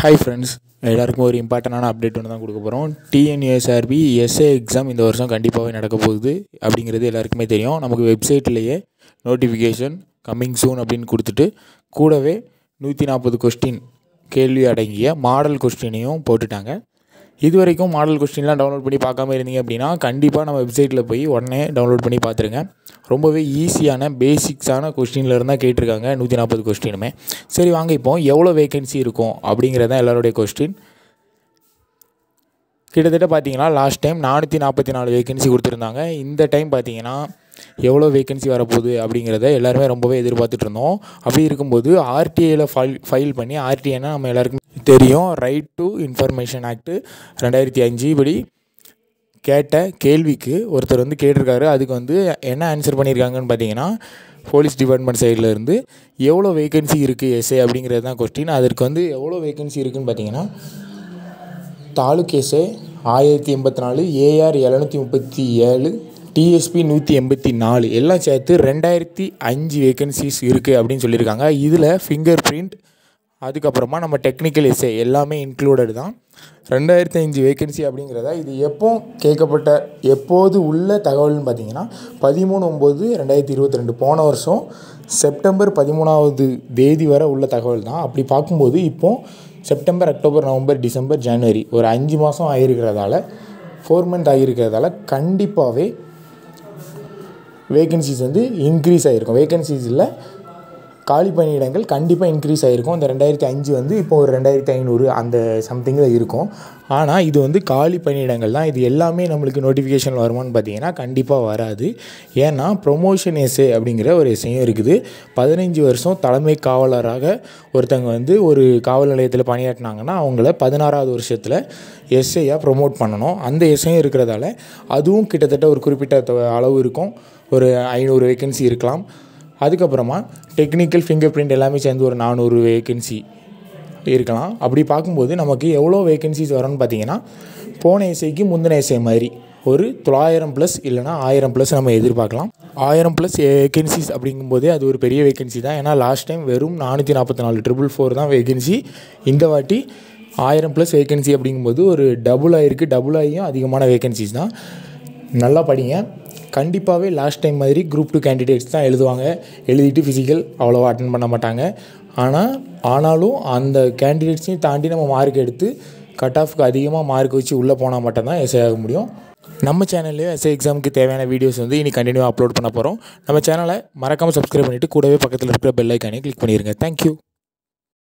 Hi friends எல்லாருக்கும் ஒரு இம்பார்ட்டண்டான அப்டேட் ஒன்று தான் கொடுக்க போகிறோம் டிஎன்யூஎஸ்ஆர்பி எஸ்ஏ எக்ஸாம் இந்த வருஷம் கண்டிப்பாகவே நடக்க போகுது அப்படிங்கிறது எல்லாருக்குமே தெரியும். நமக்கு வெப்சைட்லேயே நோட்டிஃபிகேஷன் கம்மிங் சூன் அப்படின்னு கொடுத்துட்டு கூடவே நூற்றி நாற்பது கொஸ்டின் கேள்வி அடங்கிய மாடல் கொஸ்டினையும் போட்டுட்டாங்க. இது வரைக்கும் மாடல் கொஸ்டின்லாம் டவுன்லோட் பண்ணி பார்க்காம இருந்தீங்க அப்படின்னா கண்டிப்பாக நம்ம வெப்சைட்டில் போய் உடனே டவுன்லோட் பண்ணி பார்த்துருங்க. ரொம்பவே ஈஸியான பேசிக்ஸான கொஸ்டினில் இருந்தால் கேட்டிருக்காங்க நூற்றி நாற்பது கொஸ்டினுமே. சரி வாங்க இப்போ எவ்வளோ வேகன்சி இருக்கும் அப்படிங்கிறது தான் எல்லாருடைய கொஸ்டின் கிட்டத்தட்ட பார்த்தீங்கன்னா லாஸ்ட் டைம் நானூற்றி நாற்பத்தி நாலு வேகன்சி கொடுத்துருந்தாங்க. இந்த டைம் பார்த்தீங்கன்னா எவ்வளோ வேகன்சி வரப்போகுது அப்படிங்கிறத எல்லாருமே ரொம்பவே எதிர்பார்த்துட்டு இருந்தோம். அப்படி இருக்கும்போது ஆர்டிஐயில் ஃபைல் ஃபைல் பண்ணி ஆர்டிஐனா நம்ம எல்லாருக்கும் தெரியும். ரைட் டு இன்ஃபர்மேஷன் ஆக்ட்டு ரெண்டாயிரத்தி அஞ்சு படி கேட்ட கேள்விக்கு ஒருத்தர் வந்து கேட்டிருக்காரு. அதுக்கு வந்து என்ன ஆன்சர் பண்ணியிருக்காங்கன்னு பார்த்தீங்கன்னா போலீஸ் டிபார்ட்மெண்ட் சைடில் இருந்து எவ்வளோ வேகன்சி இருக்குது எஸ்ஏ அப்படிங்கிறது தான் கொஸ்டின் அதற்கு வந்து எவ்வளோ வேகன்சி இருக்குதுன்னு பார்த்தீங்கன்னா தாலுக் எஸ்ஏ ஆயிரத்தி எண்பத்தி நாலு ஏஆர் எழுநூற்றி முப்பத்தி ஏழு டிஎஸ்பி நூற்றி எண்பத்தி நாலு. எல்லாம் சேர்த்து ரெண்டாயிரத்தி அஞ்சு வேகன்சிஸ் இருக்குது அப்படின்னு சொல்லியிருக்காங்க. இதில் ஃபிங்கர் பிரிண்ட் அதுக்கப்புறமா நம்ம டெக்னிக்கல் எஸ்ஏ எல்லாமே இன்க்ளூடட் தான். ரெண்டாயிரத்தி அஞ்சு வேகன்சி அப்படிங்கிறத இது எப்போ கேட்கப்பட்ட எப்போது உள்ள தகவல்னு பார்த்தீங்கன்னா பதிமூணு ஒம்பது ரெண்டாயிரத்தி இருபத்தி ரெண்டு போன வருஷம் செப்டம்பர் பதிமூணாவது தேதி வரை உள்ள தகவல் தான். அப்படி பார்க்கும்போது இப்போது செப்டம்பர் அக்டோபர் நவம்பர் டிசம்பர் ஜனவரி ஒரு அஞ்சு மாதம் ஆகிருக்கிறதால ஃபோர் மந்த் ஆகியிருக்கிறதால கண்டிப்பாகவே வேகன்சிஸ் வந்து இன்க்ரீஸ் ஆகிருக்கும் வேகன்சிஸில் காலி பணியிடங்கள் கண்டிப்பாக இன்க்ரீஸ் ஆகிருக்கும் அந்த ரெண்டாயிரத்தி அஞ்சு வந்து இப்போ ஒரு ரெண்டாயிரத்தி ஐநூறு அந்த சம்திங்கில் இருக்கும். ஆனால் இது வந்து காலி பணியிடங்கள் தான். இது எல்லாமே நம்மளுக்கு நோட்டிஃபிகேஷன் வருமானு பார்த்தீங்கன்னா கண்டிப்பாக வராது. ஏன்னா ப்ரொமோஷன் எஸ்ஏ அப்படிங்கிற ஒரு எஸ்ஐயும் இருக்குது. பதினஞ்சு வருஷம் தலைமை காவலராக ஒருத்தங்க வந்து ஒரு காவல் நிலையத்தில் பணியாற்றினாங்கன்னா அவங்கள பதினாறாவது வருஷத்தில் எஸ்ஐயாக ப்ரொமோட் பண்ணணும். அந்த எஸ்ஐயும் இருக்கிறதால அதுவும் கிட்டத்தட்ட ஒரு குறிப்பிட்ட அளவு இருக்கும். ஒரு ஐநூறு வேக்கன்சி இருக்கலாம். அதுக்கப்புறமா டெக்னிக்கல் ஃபிங்கர் பிரிண்ட் எல்லாமே சேர்ந்து ஒரு நானூறு வேகன்சி இருக்கலாம். அப்படி பார்க்கும்போது நமக்கு எவ்வளோ வேகன்சிஸ் வரும்னு பார்த்தீங்கன்னா போன இசைக்கு முந்தின இசை மாதிரி ஒரு தொள்ளாயிரம் ப்ளஸ் இல்லைனா ஆயிரம் ப்ளஸ் நம்ம எதிர்பார்க்கலாம். ஆயிரம் ப்ளஸ் வேகன்சிஸ் அப்படிங்கும்போதே அது ஒரு பெரிய வேகன்சி தான். ஏன்னா லாஸ்ட் டைம் வெறும் நானூற்றி நாற்பத்தி நாலு ட்ரிபிள் ஃபோர் தான் வேகன்சி இந்த வாட்டி ஆயிரம் ப்ளஸ் வேகன்சி அப்படிங்கும்போது ஒரு டபுள் ஆகிருக்கு டபுள் ஆகியும் அதிகமான வேகன்சிஸ் தான். நல்லா படிங்க. கண்டிப்பாகவே லாஸ்ட் டைம் மாதிரி குரூப் டூ கேண்டிடேட்ஸ் தான் எழுதுவாங்க. எழுதிட்டு ஃபிசிக்கல் அவ்வளோவா அட்டன் பண்ண மாட்டாங்க. ஆனால் ஆனாலும் அந்த கேண்டிடேட்ஸையும் தாண்டி நம்ம மார்க் எடுத்து கட் ஆஃப்க்கு அதிகமாக மார்க் வச்சு உள்ளே போனால் மட்டும்தான் எஸ்ஐ ஆக முடியும். நம்ம சேனல்லையும் எஸ்ஐ எக்ஸாமுக்கு தேவையான வீடியோஸ் வந்து இனி கண்டினியூ அப்லோட் பண்ண போகிறோம் நம்ம சேனலை மறக்காமல் சப்ஸ்கிரைப் பண்ணிவிட்டு கூடவே பக்கத்தில் இருக்கிற பெல் ஐக்கானே கிளிக் பண்ணிடுங்க தேங்க்யூ